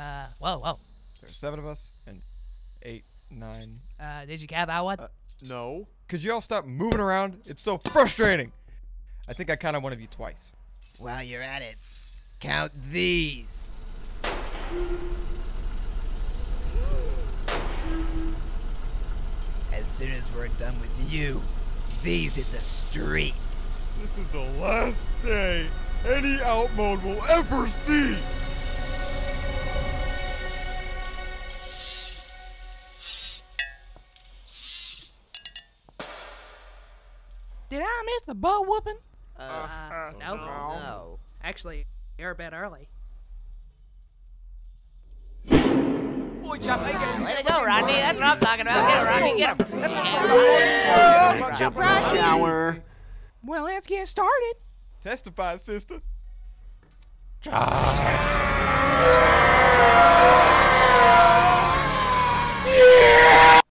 Uh, whoa, whoa. There's seven of us and eight, nine. Uh, did you count that one? Uh, no. Could you all stop moving around? It's so frustrating. I think I counted one of you twice. While you're at it, count these. As soon as we're done with you, these hit the streets. This is the last day any outmode will ever see. Did I miss the butt whooping? Uh, Uh, no. no. Actually, you're a bit early. Boy, jump, hey, guys. Way to go, Rodney. That's what I'm talking about. Get him, Rodney. Get him. That's Jump in the shower. Well, let's get started. Testify, sister. Ah.